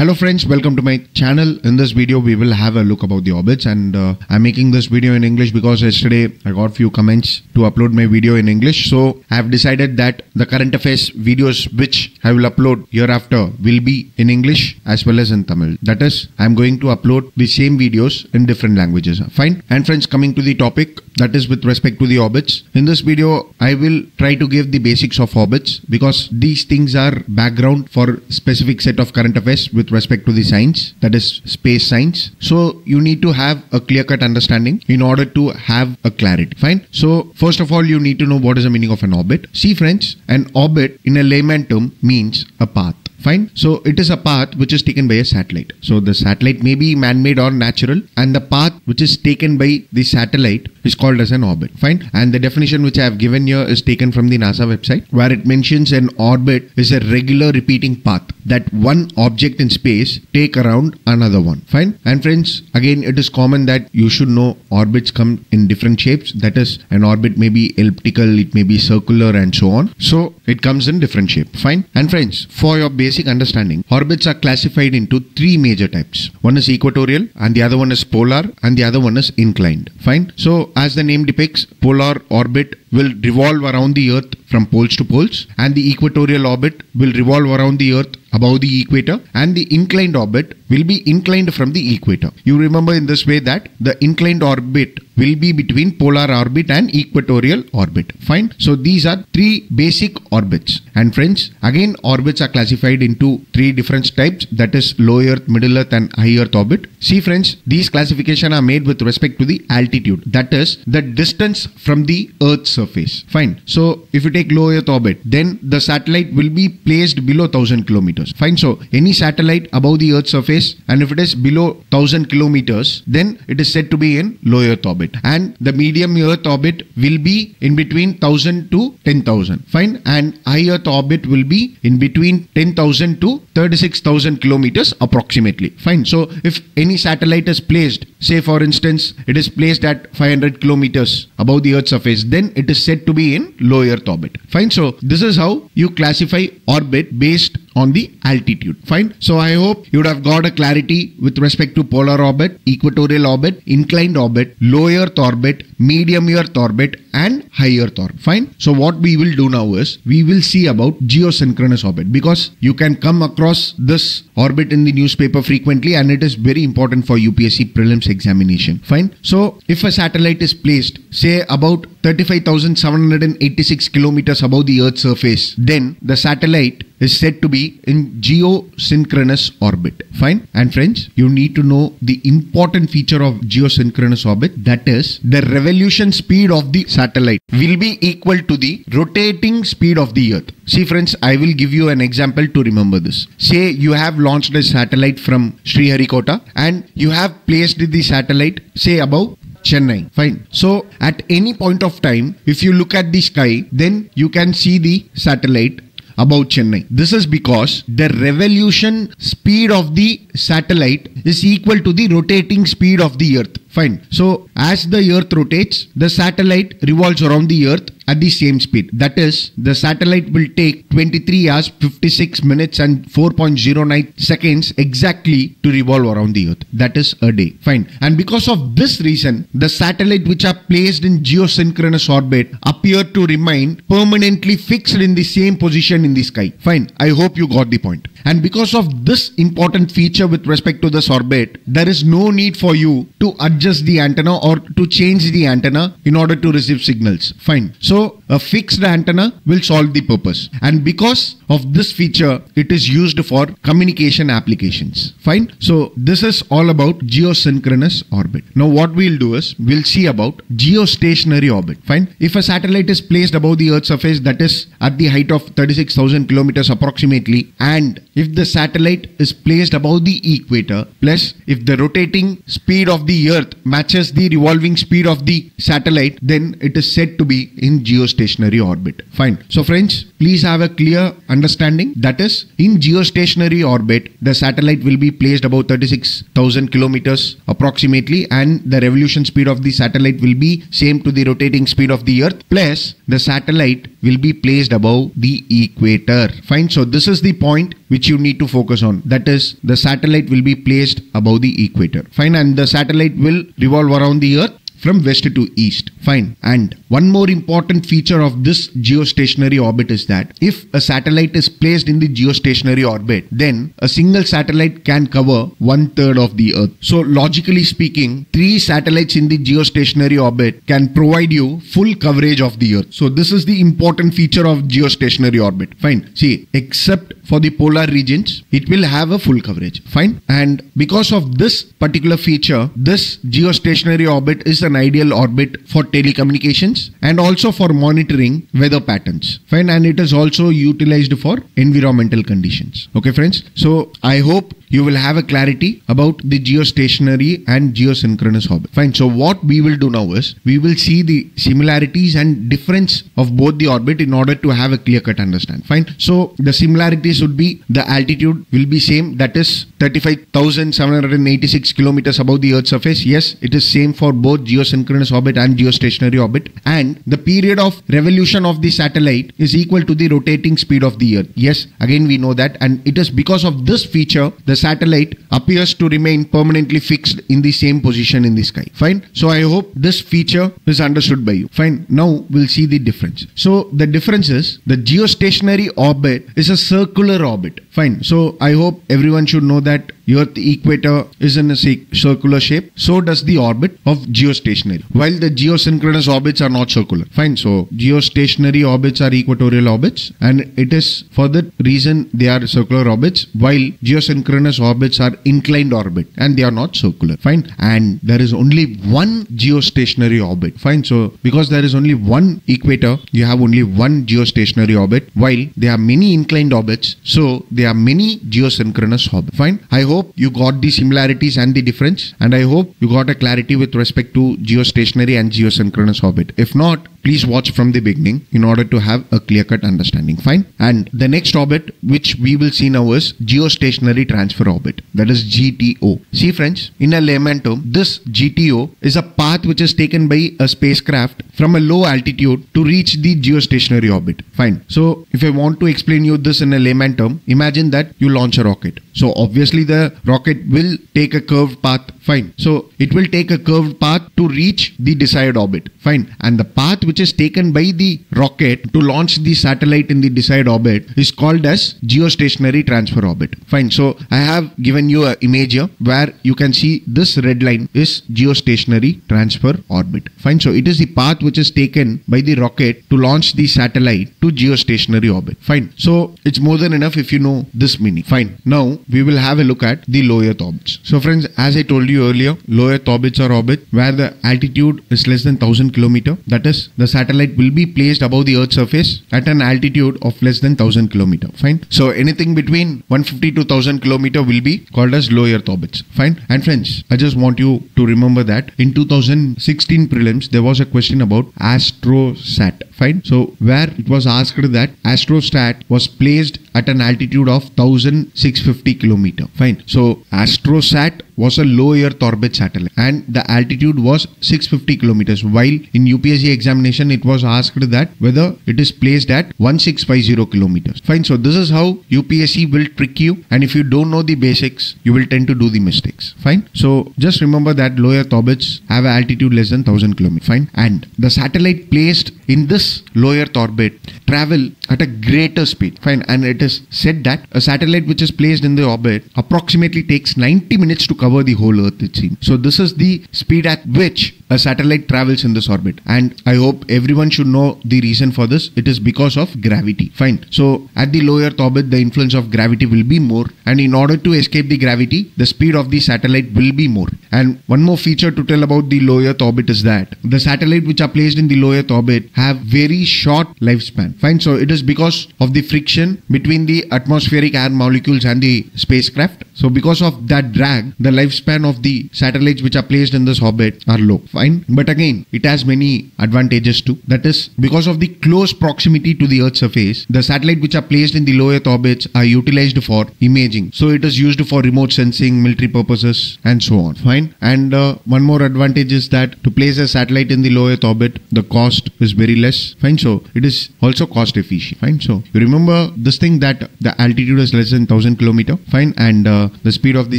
Hello friends, welcome to my channel. In this video, we will have a look about the orbits and uh, I'm making this video in English because yesterday I got few comments to upload my video in English. So I have decided that the current affairs videos which I will upload hereafter will be in English as well as in Tamil. That is, I'm going to upload the same videos in different languages. Fine. And friends, coming to the topic that is with respect to the orbits. In this video, I will try to give the basics of orbits because these things are background for specific set of current affairs with respect to the science that is space science. So you need to have a clear cut understanding in order to have a clarity. Fine. So first of all, you need to know what is the meaning of an orbit. See friends, an orbit in a layman term means a path. Fine. So it is a path which is taken by a satellite. So the satellite may be man-made or natural, and the path which is taken by the satellite is called as an orbit. Fine. And the definition which I have given here is taken from the NASA website, where it mentions an orbit is a regular repeating path that one object in space take around another one. Fine. And friends, again, it is common that you should know orbits come in different shapes. That is, an orbit may be elliptical, it may be circular, and so on. So it comes in different shape. Fine. And friends, for your basic understanding, orbits are classified into three major types. One is equatorial, and the other one is polar, and the other one is inclined. Fine. So, as the name depicts, polar orbit will revolve around the Earth from poles to poles, and the equatorial orbit will revolve around the Earth above the equator, and the inclined orbit will be inclined from the equator. You remember in this way that the inclined orbit will be between polar orbit and equatorial orbit. Fine. So these are three basic orbits. And friends, again, orbits are classified into three different types that is low Earth, middle Earth, and high Earth orbit. See, friends, these classification are made with respect to the altitude, that is the distance from the Earth's surface. Fine. So if you take low Earth orbit, then the satellite will be placed below 1000 kilometers. Fine. So any satellite above the Earth's surface, and if it is below 1000 kilometers, then it is said to be in low Earth orbit. And the medium Earth orbit will be in between 1000 to 10,000. Fine. And high Earth orbit will be in between 10,000 to 36,000 kilometers approximately. Fine. So if any satellite is placed, say for instance, it is placed at 500 kilometers above the Earth's surface, then it is said to be in low Earth orbit. Fine. So this is how you classify orbit based on the altitude. Fine. So I hope you would have got a clarity with respect to polar orbit, equatorial orbit, inclined orbit, low Earth orbit, medium Earth orbit, and high Earth orbit. Fine. So what we will do now is we will see about geosynchronous orbit because you can come across this orbit in the newspaper frequently and it is very important for UPSC prelims examination. Fine. So if a satellite is placed, say about 35,786 kilometers above the Earth's surface, then the satellite is said to be in geosynchronous orbit. Fine. And friends, you need to know the important feature of geosynchronous orbit that is the revolution speed of the satellite will be equal to the rotating speed of the earth. See friends, I will give you an example to remember this. Say you have launched a satellite from Sriharikota and you have placed the satellite say above Chennai. Fine. So at any point of time, if you look at the sky, then you can see the satellite about Chennai. This is because the revolution speed of the satellite is equal to the rotating speed of the earth. Fine. So as the earth rotates, the satellite revolves around the earth at the same speed. That is, the satellite will take 23 hours, 56 minutes, and 4.09 seconds exactly to revolve around the Earth. That is a day. Fine. And because of this reason, the satellite which are placed in geosynchronous orbit appear to remain permanently fixed in the same position in the sky. Fine. I hope you got the point. And because of this important feature with respect to this orbit, there is no need for you to adjust the antenna or to change the antenna in order to receive signals. Fine. So a fixed antenna will solve the purpose. And because of this feature, it is used for communication applications. Fine. So this is all about geosynchronous orbit. Now what we'll do is we'll see about geostationary orbit. Fine. If a satellite is placed above the Earth's surface that is at the height of 36,000 kilometers approximately and if the satellite is placed above the equator plus if the rotating speed of the earth matches the revolving speed of the satellite then it is said to be in geostationary orbit. Fine. So friends, please have a clear understanding. That is, in geostationary orbit, the satellite will be placed about 36,000 kilometers approximately and the revolution speed of the satellite will be same to the rotating speed of the earth plus the satellite will be placed above the equator. Fine. So this is the point which you need to focus on. That is the satellite will be placed above the equator. Fine. And the satellite will revolve around the earth from west to east. Fine. And one more important feature of this geostationary orbit is that if a satellite is placed in the geostationary orbit, then a single satellite can cover one third of the Earth. So, logically speaking, three satellites in the geostationary orbit can provide you full coverage of the Earth. So, this is the important feature of geostationary orbit. Fine. See, except for the polar regions, it will have a full coverage. Fine. And because of this particular feature, this geostationary orbit is an ideal orbit for telecommunications and also for monitoring weather patterns. Fine. And it is also utilized for environmental conditions. Okay, friends. So I hope you will have a clarity about the geostationary and geosynchronous orbit. Fine. So what we will do now is we will see the similarities and difference of both the orbit in order to have a clear cut understand. Fine. So the similarities would be the altitude will be same that is 35,786 kilometers above the earth's surface. Yes, it is same for both geosynchronous orbit and geostationary orbit and the period of revolution of the satellite is equal to the rotating speed of the earth. Yes, again we know that and it is because of this feature the satellite appears to remain permanently fixed in the same position in the sky. Fine. So I hope this feature is understood by you. Fine. Now we'll see the difference. So the difference is the geostationary orbit is a circular orbit. Fine. So I hope everyone should know that Earth equator is in a circular shape. So does the orbit of geostationary. While the geosynchronous orbits are not circular. Fine. So geostationary orbits are equatorial orbits and it is for that reason they are circular orbits while geosynchronous orbits are inclined orbit and they are not circular. Fine. And there is only one geostationary orbit. Fine. So because there is only one equator, you have only one geostationary orbit while there are many inclined orbits. So there are many geosynchronous orbits. Fine. I hope you got the similarities and the difference and I hope you got a clarity with respect to geostationary and geosynchronous orbit. If not, please watch from the beginning in order to have a clear cut understanding. Fine. And the next orbit which we will see now is geostationary transfer orbit. That is GTO. See friends, in a layman term, this GTO is a path which is taken by a spacecraft from a low altitude to reach the geostationary orbit. Fine. So if I want to explain you this in a layman term, imagine that you launch a rocket. So obviously the rocket will take a curved path. Fine. So it will take a curved path to reach the desired orbit. Fine. And the path which is taken by the rocket to launch the satellite in the desired orbit is called as geostationary transfer orbit. Fine. So I have given you an image here where you can see this red line is geostationary transfer orbit. Fine. So it is the path which is taken by the rocket to launch the satellite to geostationary orbit. Fine. So it's more than enough if you know this meaning. Fine. Now we will have a look at the low Earth orbits. So friends, as I told you earlier, low Earth orbits are orbit where the altitude is less than 1000 kilometer. That is, the satellite will be placed above the Earth's surface at an altitude of less than 1000 kilometer. Fine. So anything between 150 to 1000 kilometer will be called as low orbits. Fine. And friends, I just want you to remember that in 2016 prelims there was a question about astrosat. Fine. So where it was asked that astrosat was placed at an altitude of 1650 kilometer. Fine. So astrosat was a low earth orbit satellite and the altitude was 650 kilometers while in UPSC examination it was asked that whether it is placed at 1650 kilometers. Fine. So this is how UPSC will trick you and if you don't know the basics you will tend to do the mistakes. Fine. So just remember that low earth orbits have an altitude less than 1000 kilometers. Fine. And the satellite placed in this low earth orbit travel at a greater speed. Fine. And it is said that a satellite which is placed in the orbit approximately takes 90 minutes to cover the whole earth it seems. So this is the speed at which a satellite travels in this orbit and I hope everyone should know the reason for this. It is because of gravity. Fine. So at the low earth orbit the influence of gravity will be more and in order to escape the gravity the speed of the satellite will be more. And one more feature to tell about the low earth orbit is that the satellite which are placed in the low earth orbit have very short lifespan. Fine. So it is because of the friction between the atmospheric air molecules and the spacecraft. So because of that drag, the lifespan of the satellites which are placed in this orbit are low. Fine. But again, it has many advantages too. That is because of the close proximity to the Earth's surface, the satellite which are placed in the low Earth orbits are utilized for imaging. So it is used for remote sensing, military purposes, and so on. Fine. And uh, one more advantage is that to place a satellite in the low Earth orbit, the cost is very less. Fine. So it is also cost efficient. Fine. So you remember this thing that the altitude is less than 1000 kilometer. Fine. And uh, the speed of the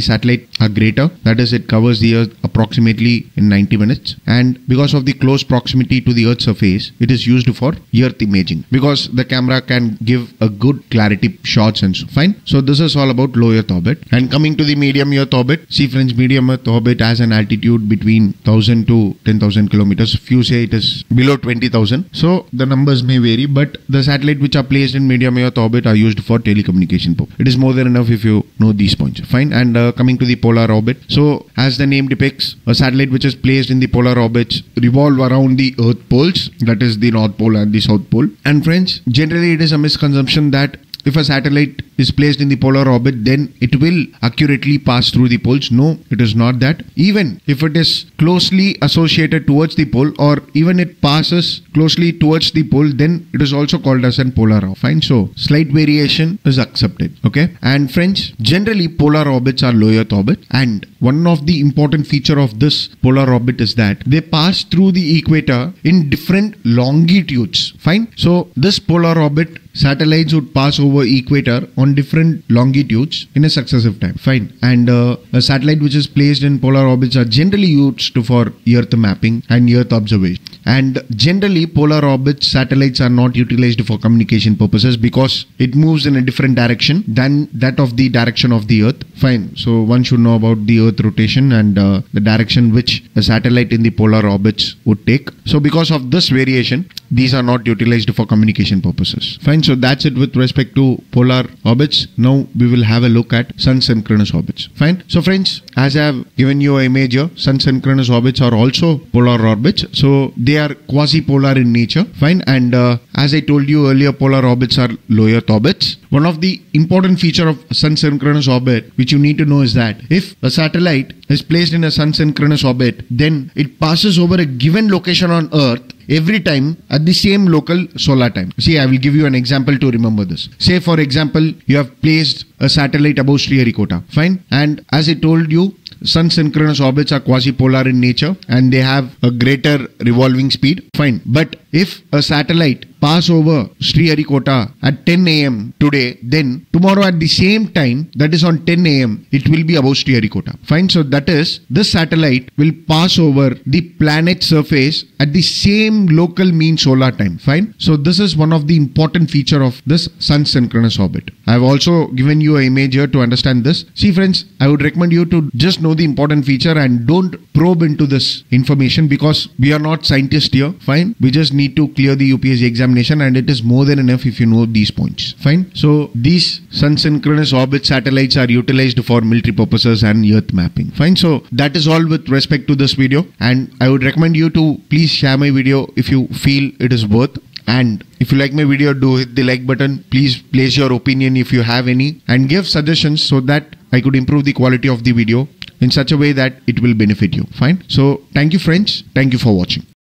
satellite are greater. That is, it covers the Earth approximately in 90 minutes. And because of the close proximity to the Earth's surface, it is used for Earth imaging because the camera can give a good clarity shots and so fine. So this is all about low Earth orbit. And coming to the medium Earth orbit, see friends, medium Earth orbit has an altitude between 1000 to 10,000 kilometers. Few say it is below 20,000. So the numbers may vary, but the satellite which are placed in medium Earth orbit are used for telecommunication. It is more than enough if you know these points. Fine. And uh, coming to the polar orbit. So as the name depicts, a satellite which is placed in the polar orbits revolve around the Earth poles, that is the North Pole and the South Pole. And friends, generally it is a misconception that if a satellite is placed in the polar orbit, then it will accurately pass through the poles. No, it is not that. Even if it is closely associated towards the pole, or even it passes closely towards the pole, then it is also called as an polar orbit. Fine. So slight variation is accepted. Okay. And friends, generally polar orbits are low Earth orbit, and one of the important feature of this polar orbit is that they pass through the equator in different longitudes. Fine. So this polar orbit satellites would pass over equator on different longitudes in a successive time. Fine. And uh, a satellite which is placed in polar orbits are generally used for earth mapping and earth observation. And generally polar orbit satellites are not utilized for communication purposes because it moves in a different direction than that of the direction of the earth fine. So one should know about the earth rotation and uh, the direction which a satellite in the polar orbits would take. So because of this variation these are not utilized for communication purposes. Fine. So that's it with respect to polar orbits. Now we will have a look at sun synchronous orbits. Fine. So friends as i have given you a image here sun synchronous orbits are also polar orbits. So they are quasi-polar in nature. Fine. And uh, as i told you earlier polar orbits are low earth orbits one of the important feature of sun synchronous orbit which you need to know is that if a satellite is placed in a sun synchronous orbit then it passes over a given location on earth every time at the same local solar time. See, I will give you an example to remember this. Say, for example, you have placed a satellite above Sriharikota. Fine. And as I told you, sun synchronous orbits are quasi-polar in nature and they have a greater revolving speed. Fine. But if a satellite pass over Sriharikota at 10 a.m. today, then tomorrow at the same time, that is on 10 a.m., it will be above Sriharikota. Fine. So that is this satellite will pass over the planet surface at the same local mean solar time. Fine. So this is one of the important feature of this sun synchronous orbit. I have also given you an image here to understand this. See friends, I would recommend you to just know the important feature and don't probe into this information because we are not scientists here. Fine. We just need to clear the UPSC examination and it is more than enough if you know these points. Fine. So these sun synchronous orbit satellites are utilized for military purposes and earth mapping. Fine. So that is all with respect to this video and I would recommend you to please share my video if you feel it is worth and if you like my video do hit the like button please place your opinion if you have any and give suggestions so that i could improve the quality of the video in such a way that it will benefit you fine so thank you friends thank you for watching